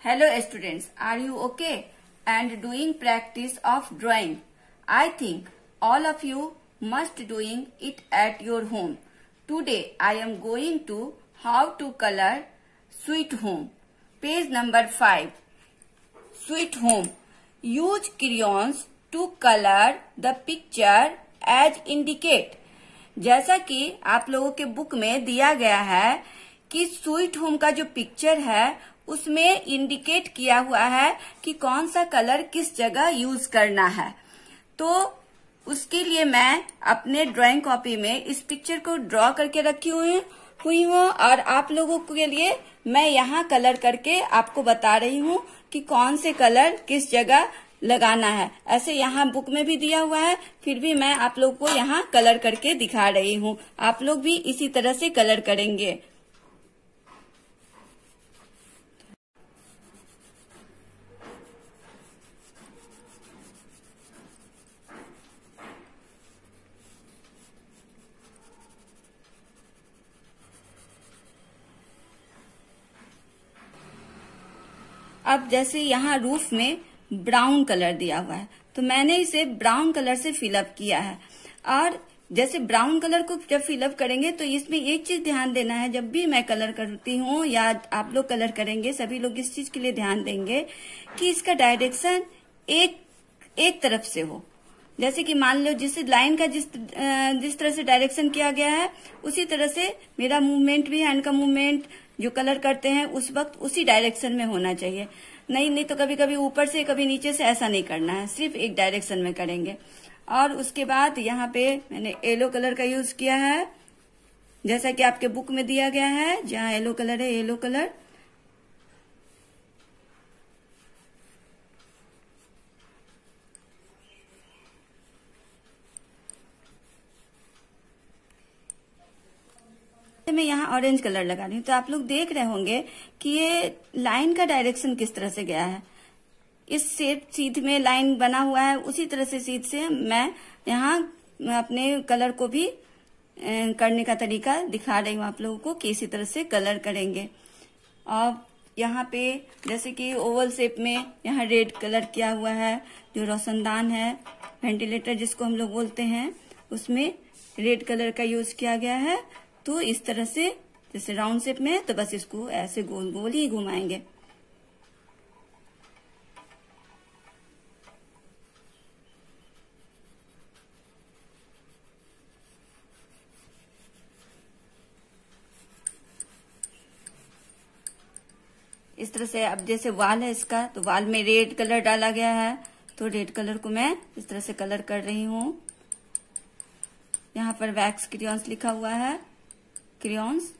Hello students, are you okay and doing practice of drawing? I think all of you must doing it at your home. Today I am going to how to color Sweet Home. Page number 5. Sweet Home. Use crayons to color the picture as indicate. जैसा कि आप लोगों के book में दिया गया है कि स्वीट होम का जो पिक्चर है उसमें इंडिकेट किया हुआ है कि कौन सा कलर किस जगह यूज़ करना है। तो उसके लिए मैं अपने ड्राइंग कॉपी में इस पिक्चर को ड्रॉ करके रखी हुई हुई हूँ और आप लोगों के लिए मैं यहाँ कलर करके आपको बता रही हूँ कि कौन से कलर किस जगह लगाना है। ऐसे यहाँ बुक में भी दिया हुआ है, फिर भी मैं आप लोग को यहाँ कलर करके दिखा रही हूँ। आप लोग भी इसी तरह से कलर करेंगे। अब जैसे यहाँ रूफ में ब्राउन कलर दिया हुआ है तो मैंने इसे ब्राउन कलर से फिलअप किया है। और जैसे ब्राउन कलर को जब फिलअप करेंगे तो इसमें एक चीज़ ध्यान देना है, जब भी मैं कलर करती हूँ या आप लोग कलर करेंगे, सभी लोग इस चीज़ के लिए ध्यान देंगे कि इसका डायरेक्शन एक एक तरफ़ से हो। जैसे कि मान लो जिस लाइन का जिस जिस तरह से डायरेक्शन किया गया है, उसी तरह से मेरा मूवमेंट भी हैंड का मूवमेंट जो कलर करते हैं, उस वक्त उसी डायरेक्शन में होना चाहिए। नहीं नहीं तो कभी कभी ऊपर से, कभी नीचे से ऐसा नहीं करना है। सिर्फ़ एक डायरेक्शन में करेंगे। और उसके बाद यहाँ पे मैंने येलो कलर का यूज़ किया है। जैसा कि आपके बुक में दिया गया है, जहाँ येलो कलर है येलो कलर मैं यहाँ ऑरेंज कलर लगा रही हूँ। तो आप लोग देख रहे होंगे कि ये लाइन का डायरेक्शन किस तरह से गया है। इस सेप सीध में लाइन बना हुआ है। उसी तरह से सीध से मैं यहाँ अपने कलर को भी करने का तरीका दिखा रही हूँ आप लोगों को कि इसी तरह से कलर करेंगे। और यहाँ पे जैसे कि ओवल शेप में यहाँ रेड कलर किया हुआ है, जो रोशनदान है वेंटिलेटर जिसको हम लोग बोलते हैं, उसमें रेड कलर का यूज़ किया गया है। तो इस तरह से, जैसे राउंड शेप में तो बस इसको ऐसे गोल गोल ही घुमाएँगे। इस तरह से, अब जैसे वाल है इसका तो वाल में रेड कलर डाला गया है तो रेड कलर को मैं इस तरह से कलर कर रही हूँ। यहाँ पर वैक्स क्रियॉन्स लिखा हुआ है। क्रियॉन्स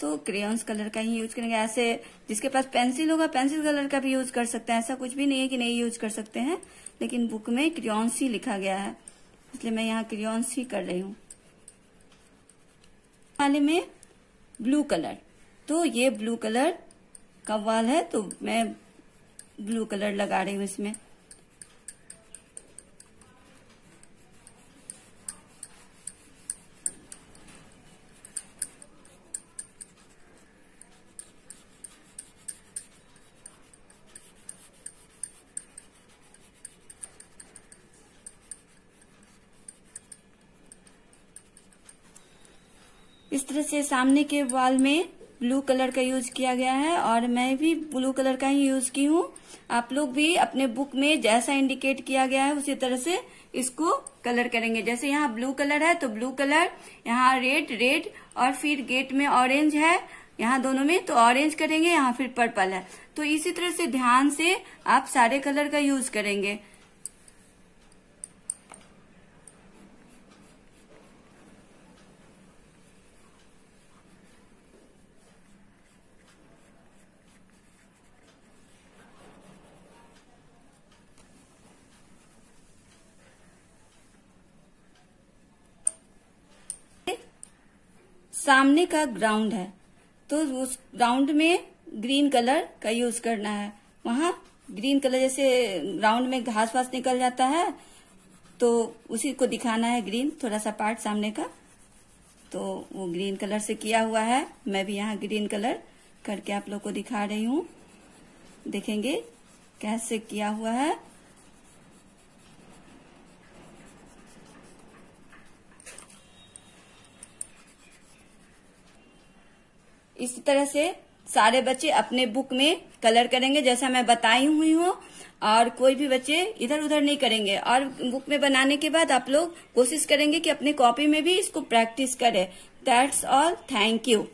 तो क्रेयॉन्स कलर का ही यूज़ करेंगे। ऐसे जिसके पास पेंसिल होगा, पेंसिल कलर का भी यूज़ कर सकते हैं। ऐसा कुछ भी नहीं है कि नहीं यूज़ कर सकते हैं, लेकिन बुक में क्रियॉन्स ही लिखा गया है। इसलिए मैं यहाँ क्रियॉन्स ही कर रही हूँ। वाले में ब्लू कलर। तो ये ब्लू कलर का वाल है तो मैं ब्लू कलर लगा रही हूँ इसमें। इस तरह से सामने के वॉल में ब्लू कलर का यूज़ किया गया है और मैं भी ब्लू कलर का ही यूज़ की हूँ। आप लोग भी अपने बुक में जैसा इंडिकेट किया गया है, उसी तरह से इसको कलर करेंगे। जैसे यहाँ ब्लू कलर है तो ब्लू कलर, यहाँ रेड रेड, और फिर गेट में ऑरेंज है, यहाँ दोनों में तो ऑरेंज करेंगे, यहाँ फिर पर्पल है। तो इसी तरह से ध्यान से आप सारे कलर का यूज़ करेंगे। सामने का ग्राउंड है। तो उस ग्राउंड में ग्रीन कलर का यूज़ करना है। वहाँ ग्रीन कलर जैसे ग्राउंड में घास वास निकल जाता है तो उसी को दिखाना है ग्रीन थोड़ा सा पार्ट सामने का। तो वो ग्रीन कलर से किया हुआ है। मैं भी यहाँ ग्रीन कलर करके आप लोग को दिखा रही हूँ। देखेंगे कैसे किया हुआ है। इसी तरह से सारे बच्चे अपने बुक में कलर करेंगे, जैसा मैं बताई हुई हूँ, और कोई भी बच्चे इधर उधर नहीं करेंगे। और बुक में बनाने के बाद आप लोग कोशिश करेंगे कि अपने कॉपी में भी इसको प्रैक्टिस करें। That's all thank you